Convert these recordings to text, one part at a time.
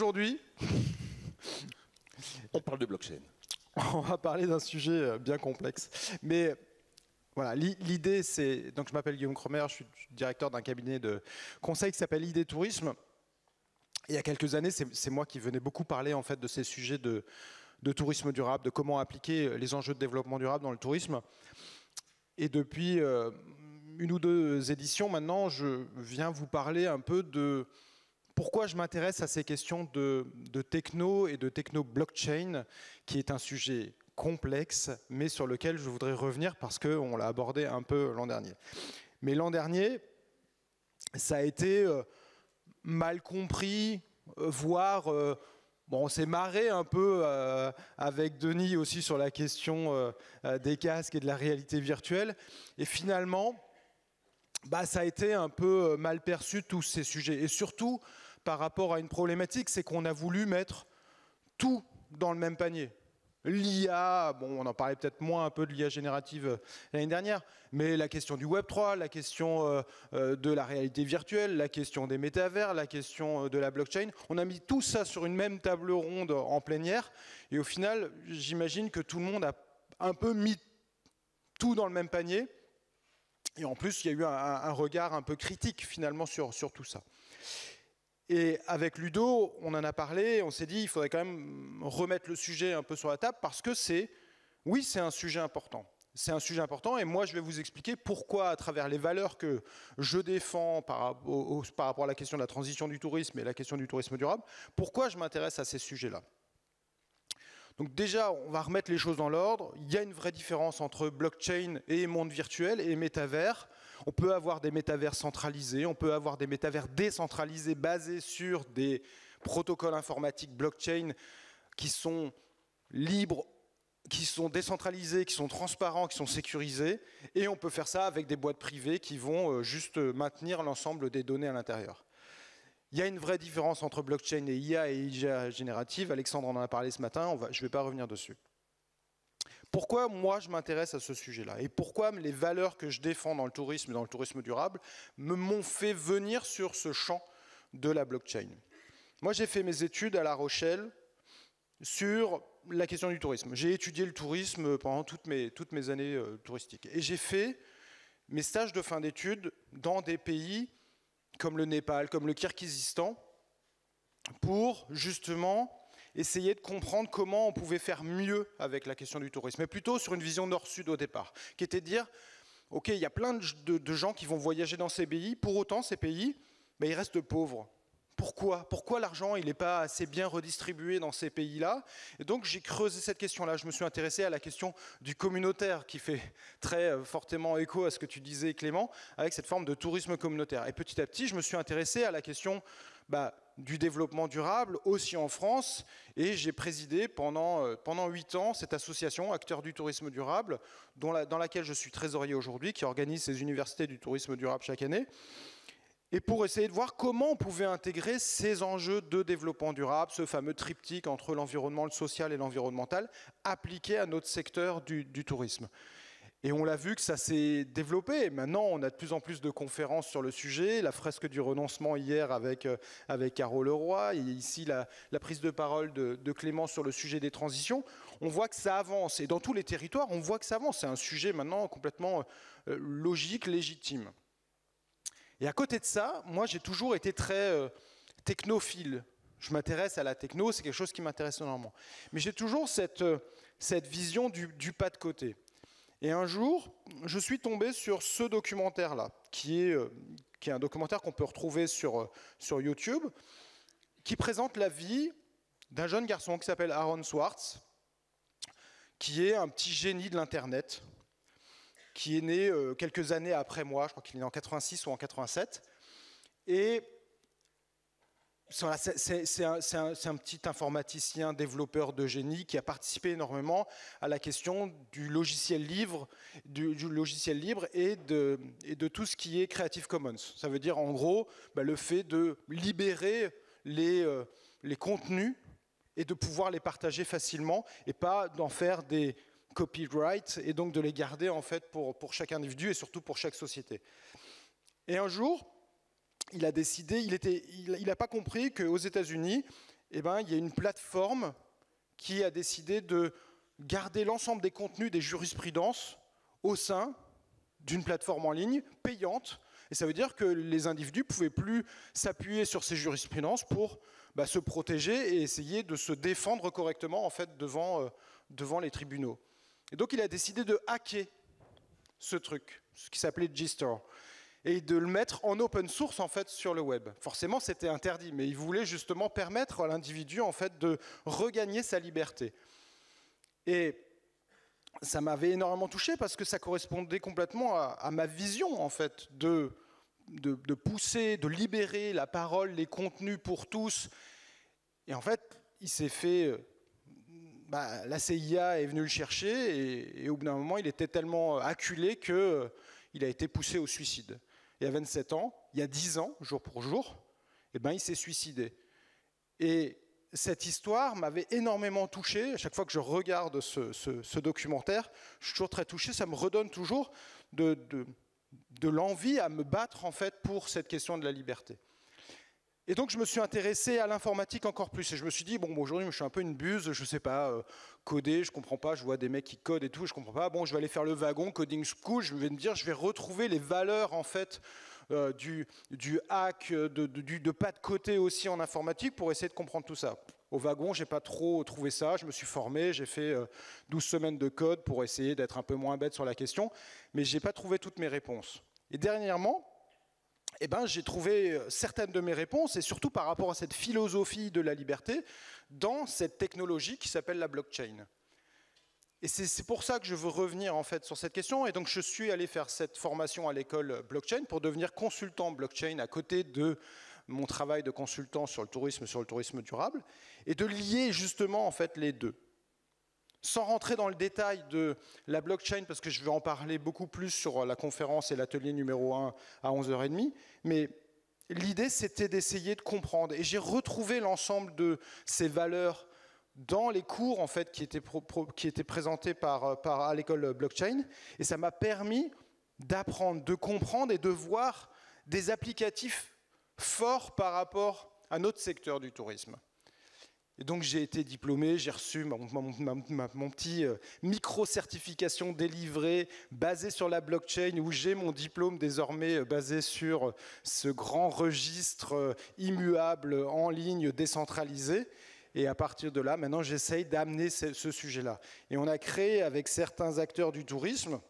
aujourd'hui, on parle de blockchain. On va parler d'un sujet euh, bien complexe. Mais voilà, l'idée, c'est. Donc, je m'appelle Guillaume Cromer, je suis directeur d'un cabinet de conseil qui s'appelle ID Tourisme. il y a quelques années, c'est moi qui venais beaucoup parler en fait de ces sujets de, de tourisme durable, de comment appliquer les enjeux de développement durable dans le tourisme. Et depuis euh, une ou deux éditions maintenant, je viens vous parler un peu de pourquoi je m'intéresse à ces questions de, techno et de techno-blockchain, qui est un sujet complexe, mais sur lequel je voudrais revenir parce qu'on l'a abordé un peu l'an dernier. Mais l'an dernier, ça a été euh, mal compris, euh, voire Bon, on s'est marré un peu euh, avec Denis aussi sur la question euh, euh, des casques et de la réalité virtuelle. Et finalement, bah, ça a été un peu mal perçu tous ces sujets. Et surtout, par rapport à une problématique, c'est qu'on a voulu mettre tout dans le même panier. L'IA, bon, on en parlait peut-être moins un peu de l'IA générative euh, l'année dernière, mais la question du Web 3, la question euh, euh, de la réalité virtuelle, la question des métavers, la question de la blockchain, on a mis tout ça sur une même table ronde en plénière, et au final, j'imagine que tout le monde a un peu mis tout dans le même panier, et en plus, il y a eu un, regard un peu critique finalement sur, sur tout ça. Et avec Ludo, on en a parlé, on s'est dit il faudrait quand même remettre le sujet un peu sur la table parce que c'est, oui, c'est un sujet important. C'est un sujet important et moi je vais vous expliquer pourquoi à travers les valeurs que je défends par, par rapport à la question de la transition du tourisme et la question du tourisme durable, pourquoi je m'intéresse à ces sujets-là. Donc déjà, on va remettre les choses dans l'ordre. Il y a une vraie différence entre blockchain et monde virtuel et métavers. On peut avoir des métavers centralisés, on peut avoir des métavers décentralisés basés sur des protocoles informatiques blockchain qui sont libres, qui sont décentralisés, qui sont transparents, qui sont sécurisés. Et on peut faire ça avec des boîtes privées qui vont euh, juste maintenir l'ensemble des données à l'intérieur. Il y a une vraie différence entre blockchain et IA et IA générative. Alexandre en a parlé ce matin, je ne vais pas revenir dessus. Pourquoi moi je m'intéresse à ce sujet-là Et pourquoi les valeurs que je défends dans le tourisme et dans le tourisme durable me m'ont fait venir sur ce champ de la blockchain? Moi j'ai fait mes études à La Rochelle sur la question du tourisme. J'ai étudié le tourisme pendant toutes mes, toutes mes années euh, touristiques. Et j'ai fait mes stages de fin d'études dans des pays comme le Népal, comme le Kirghizistan, pour justement essayer de comprendre comment on pouvait faire mieux avec la question du tourisme, mais plutôt sur une vision nord-sud au départ, qui était de dire, OK, il y a plein de, gens qui vont voyager dans ces pays, pour autant ces pays, ils restent pauvres. Pourquoi? Pourquoi l'argent n'est pas assez bien redistribué dans ces pays-là? Et donc j'ai creusé cette question-là. Je me suis intéressé à la question du communautaire qui fait très euh, fortement écho à ce que tu disais Clément, avec cette forme de tourisme communautaire. Et petit à petit, je me suis intéressé à la question bah, du développement durable aussi en France et j'ai présidé pendant euh, pendant huit ans cette association Acteurs du tourisme durable dont dans laquelle je suis trésorier aujourd'hui qui organise ces universités du tourisme durable chaque année et pour essayer de voir comment on pouvait intégrer ces enjeux de développement durable, ce fameux triptyque entre l'environnement, le social et l'environnemental, appliqué à notre secteur du, tourisme. Et on l'a vu que ça s'est développé. Maintenant, on a de plus en plus de conférences sur le sujet. La fresque du renoncement hier avec, euh, avec Caro Leroy, et ici la, prise de parole de, Clément sur le sujet des transitions. On voit que ça avance. Et dans tous les territoires, on voit que ça avance. C'est un sujet maintenant complètement euh, logique, légitime. Et à côté de ça, moi j'ai toujours été très euh, technophile. Je m'intéresse à la techno, c'est quelque chose qui m'intéresse énormément. Mais j'ai toujours cette, cette vision du, pas de côté. Et un jour, je suis tombé sur ce documentaire-là, qui est, euh, qui est un documentaire qu'on peut retrouver sur, sur YouTube, qui présente la vie d'un jeune garçon qui s'appelle Aaron Swartz, qui est un petit génie de l'Internet, qui est né euh, quelques années après moi, je crois qu'il est né en 86 ou en 87. Et c'est un, petit informaticien, développeur de génie qui a participé énormément à la question du logiciel libre, du, logiciel libre et de, tout ce qui est Creative Commons. Ça veut dire en gros bah, le fait de libérer les, euh, les contenus et de pouvoir les partager facilement et pas d'en faire des copyright et donc de les garder en fait pour, pour chaque individu et surtout pour chaque société. Et un jour, il a décidé, il n'a pas compris qu'aux États-Unis, eh ben, il y a une plateforme qui a décidé de garder l'ensemble des contenus des jurisprudences au sein d'une plateforme en ligne payante. Et ça veut dire que les individus ne pouvaient plus s'appuyer sur ces jurisprudences pour bah, se protéger et essayer de se défendre correctement en fait, devant, euh, devant les tribunaux. Et donc il a décidé de hacker ce truc, ce qui s'appelait G-Store, et de le mettre en open source en fait sur le web. Forcément, c'était interdit, mais il voulait justement permettre à l'individu en fait de regagner sa liberté. Et ça m'avait énormément touché parce que ça correspondait complètement à, ma vision en fait de, de, pousser, de libérer la parole, les contenus pour tous. Et en fait, il s'est fait. Euh, bah, la CIA est venue le chercher et, au bout d'un moment, il était tellement acculé qu'il euh, a été poussé au suicide. Et à 27 ans, il y a 10 ans, jour pour jour, eh ben, il s'est suicidé. Et cette histoire m'avait énormément touché. À chaque fois que je regarde ce, documentaire, je suis toujours très touché. Ça me redonne toujours de, de, l'envie à me battre en fait pour cette question de la liberté. Et donc je me suis intéressé à l'informatique encore plus. Et je me suis dit, bon, aujourd'hui je suis un peu une buse, je ne sais pas euh, coder, je ne comprends pas, je vois des mecs qui codent et tout, je comprends pas. Bon, je vais aller faire le wagon, coding school, je vais me dire, je vais retrouver les valeurs en fait euh, du, hack, de, pas de côté aussi en informatique pour essayer de comprendre tout ça. Au wagon, j'ai pas trop trouvé ça. Je me suis formé, j'ai fait 12 euh, semaines de code pour essayer d'être un peu moins bête sur la question, mais j'ai pas trouvé toutes mes réponses. Et dernièrement, eh ben, j'ai trouvé euh, certaines de mes réponses, et surtout par rapport à cette philosophie de la liberté, dans cette technologie qui s'appelle la blockchain. Et c'est pour ça que je veux revenir en fait sur cette question. Et donc je suis allé faire cette formation à l'école blockchain pour devenir consultant blockchain à côté de mon travail de consultant sur le tourisme, sur le tourisme durable, et de lier justement en fait les deux. Sans rentrer dans le détail de la blockchain, parce que je vais en parler beaucoup plus sur la conférence et l'atelier numéro 1 à 11h30, mais l'idée c'était d'essayer de comprendre. Et j'ai retrouvé l'ensemble de ces valeurs dans les cours en fait qui étaient, présentés par, par à l'école blockchain et ça m'a permis d'apprendre, de comprendre et de voir des applicatifs forts par rapport à notre secteur du tourisme. Donc j'ai été diplômé, j'ai reçu mon, mon, petit euh, micro-certification délivrée basée sur la blockchain où j'ai mon diplôme désormais euh, basé sur euh, ce grand registre immuable en ligne décentralisé. Et à partir de là, maintenant, j'essaye d'amener ce, sujet-là. Et on a créé avec certains acteurs du tourisme,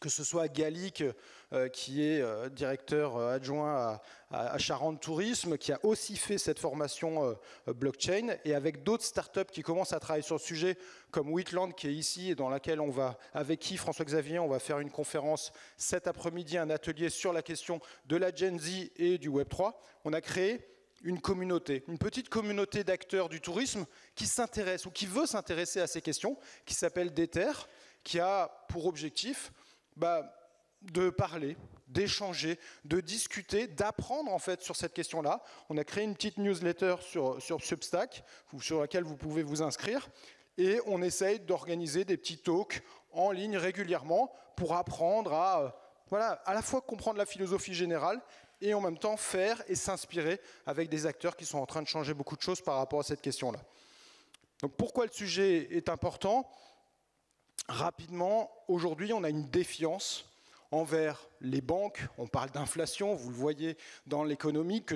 que ce soit Galic, euh, qui est euh, directeur euh, adjoint à, Charente Tourisme, qui a aussi fait cette formation blockchain, et avec d'autres startups qui commencent à travailler sur le sujet, comme Wheatland, qui est ici, et dans laquelle on va, avec qui, François Xavier, on va faire une conférence cet après-midi, un atelier sur la question de la Gen Z et du Web3. On a créé une communauté, une petite communauté d'acteurs du tourisme qui s'intéresse ou qui veut s'intéresser à ces questions, qui s'appelle DETER, qui a pour objectif bah, de parler, d'échanger, de discuter, d'apprendre en fait sur cette question-là. On a créé une petite newsletter sur, sur Substack, sur laquelle vous pouvez vous inscrire, et on essaye d'organiser des petits talks en ligne régulièrement pour apprendre à, voilà, à la fois comprendre la philosophie générale et en même temps faire et s'inspirer avec des acteurs qui sont en train de changer beaucoup de choses par rapport à cette question-là. Donc pourquoi le sujet est important? Rapidement, aujourd'hui, on a une défiance envers les banques. On parle d'inflation, vous le voyez dans l'économie, que,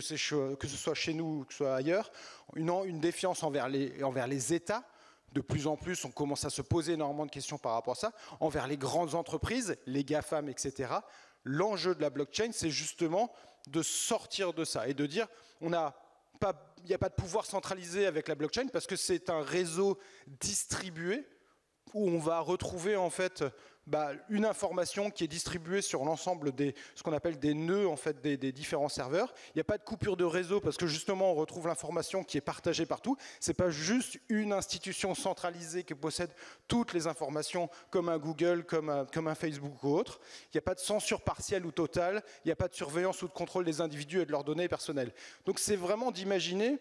que, ce soit chez nous ou que ce soit ailleurs. Une, une défiance envers les, envers les États. De plus en plus, on commence à se poser énormément de questions par rapport à ça. Envers les grandes entreprises, les GAFAM, etc. L'enjeu de la blockchain, c'est justement de sortir de ça et de dire on a il n'y a pas de pouvoir centralisé avec la blockchain parce que c'est un réseau distribué où on va retrouver en fait bah, une information qui est distribuée sur l'ensemble des ce qu'on appelle des nœuds en fait des, différents serveurs. Il n'y a pas de coupure de réseau parce que justement on retrouve l'information qui est partagée partout. C'est pas juste une institution centralisée qui possède toutes les informations comme un Google, comme un, comme un Facebook ou autre. Il n'y a pas de censure partielle ou totale. Il n'y a pas de surveillance ou de contrôle des individus et de leurs données personnelles. Donc c'est vraiment d'imaginer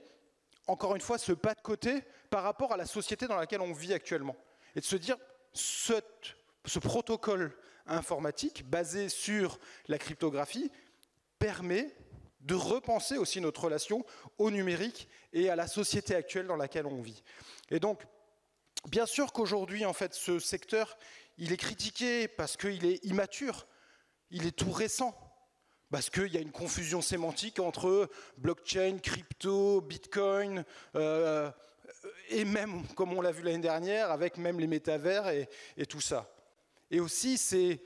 encore une fois ce pas de côté par rapport à la société dans laquelle on vit actuellement et de se dire ce protocole informatique basé sur la cryptographie permet de repenser aussi notre relation au numérique et à la société actuelle dans laquelle on vit. Et donc, bien sûr qu'aujourd'hui, en fait, ce secteur, il est critiqué parce qu'il est immature, il est tout récent, parce qu'il y a une confusion sémantique entre blockchain, crypto, bitcoin, euh, et même, comme on l'a vu l'année dernière, avec même les métavers et, tout ça. Et aussi, c'est,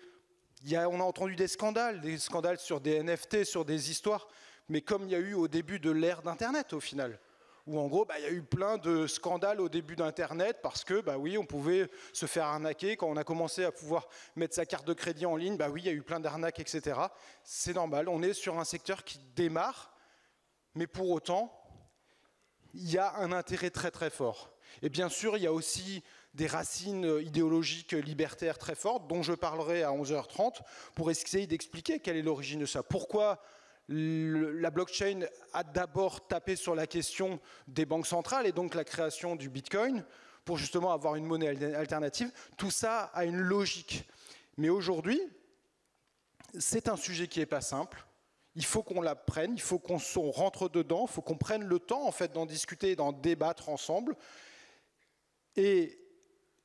on a entendu des scandales, des scandales sur des NFT, sur des histoires, mais comme il y a eu au début de l'ère d'Internet au final où en gros, bah, il y a eu plein de scandales au début d'Internet parce que, bah oui, on pouvait se faire arnaquer. Quand on a commencé à pouvoir mettre sa carte de crédit en ligne, bah oui, il y a eu plein d'arnaques, etc. C'est normal, on est sur un secteur qui démarre, mais pour autant, il y a un intérêt très très fort. Et bien sûr, il y a aussi des racines idéologiques libertaires très fortes, dont je parlerai à 11h30, pour essayer d'expliquer quelle est l'origine de ça. Pourquoi la blockchain a d'abord tapé sur la question des banques centrales et donc la création du Bitcoin pour justement avoir une monnaie alternative. Tout ça a une logique. Mais aujourd'hui, c'est un sujet qui n'est pas simple. Il faut qu'on l'apprenne, il faut qu'on rentre dedans, il faut qu'on prenne le temps en fait d'en discuter d'en débattre ensemble. Et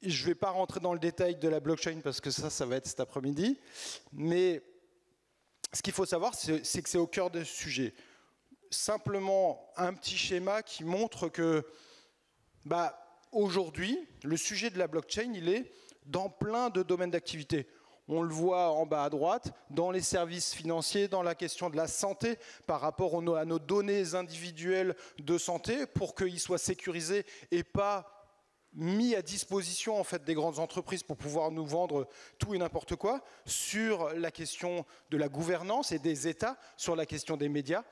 je ne vais pas rentrer dans le détail de la blockchain parce que ça, ça va être cet après-midi. Mais ce qu'il faut savoir, c'est que c'est au cœur du sujet. Simplement un petit schéma qui montre que bah, aujourd'hui, le sujet de la blockchain, il est dans plein de domaines d'activité. On le voit en bas à droite, dans les services financiers, dans la question de la santé, par rapport à nos données individuelles de santé, pour qu'ils soient sécurisés et pas mis à disposition en fait des grandes entreprises pour pouvoir nous vendre tout et n'importe quoi sur la question de la gouvernance et des États, sur la question des médias,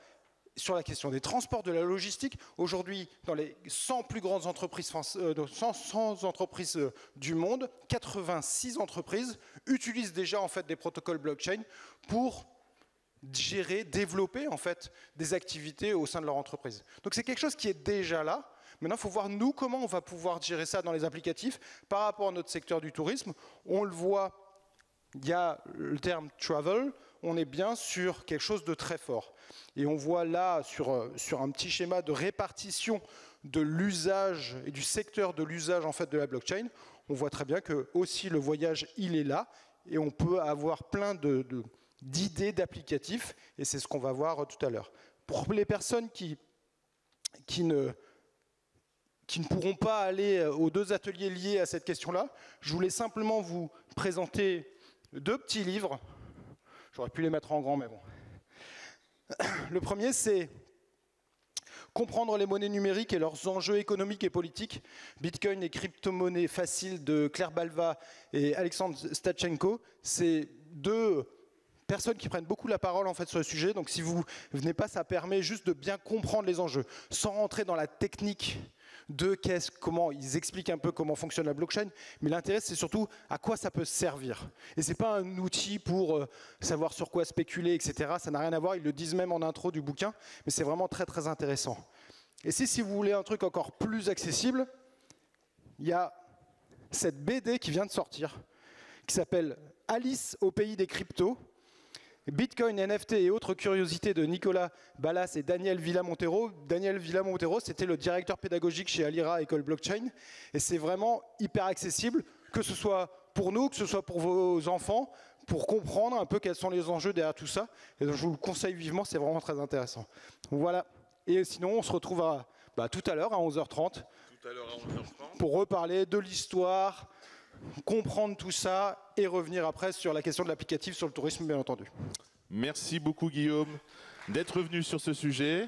sur la question des transports, de la logistique. Aujourd'hui, dans les 100 plus grandes entreprises, 100 euh, euh, du monde, 86 entreprises utilisent déjà en fait des protocoles blockchain pour gérer, développer en fait des activités au sein de leur entreprise. Donc c'est quelque chose qui est déjà là, Maintenant, il faut voir, nous, comment on va pouvoir gérer ça dans les applicatifs par rapport à notre secteur du tourisme. On le voit, il y a le terme travel, on est bien sur quelque chose de très fort. Et on voit là, sur, euh, sur un petit schéma de répartition de l'usage et du secteur de l'usage en fait de la blockchain, on voit très bien que aussi le voyage, il est là, et on peut avoir plein de, d'idées d'applicatifs, et c'est ce qu'on va voir tout à l'heure. Pour les personnes qui, qui ne qui ne pourront pas aller euh, aux deux ateliers liés à cette question-là. Je voulais simplement vous présenter deux petits livres. J'aurais pu les mettre en grand, mais bon. Le premier, c'est Comprendre les monnaies numériques et leurs enjeux économiques et politiques, Bitcoin et crypto-monnaies faciles de Claire Balva et Alexandre Stachenko. C'est deux personnes qui prennent beaucoup la parole en fait sur le sujet. Donc si vous venez pas, ça permet juste de bien comprendre les enjeux, sans rentrer dans la technique de qu'est-ce, comment ils expliquent un peu comment fonctionne la blockchain, mais l'intérêt c'est surtout à quoi ça peut servir. Et c'est pas un outil pour euh, savoir sur quoi spéculer, etc. Ça n'a rien à voir. Ils le disent même en intro du bouquin, mais c'est vraiment très très intéressant. Et si, si vous voulez un truc encore plus accessible, il y a cette BD qui vient de sortir, qui s'appelle Alice au pays des cryptos Bitcoin, NFT et autres curiosités de Nicolas Ballas et Daniel Villamontero. Daniel Villamontero, c'était le directeur pédagogique chez Alira École Blockchain. Et c'est vraiment hyper accessible, que ce soit pour nous, que ce soit pour vos enfants, pour comprendre un peu quels sont les enjeux derrière tout ça. Et donc je vous le conseille vivement, c'est vraiment très intéressant. Voilà. Et sinon, on se retrouve à, bah, tout à l'heure à 11h30. Tout à l'heure à 11h30. Pour reparler de l'histoire, comprendre tout ça et revenir après sur la question de l'applicatif sur le tourisme, bien entendu. Merci beaucoup Guillaume d'être venu sur ce sujet.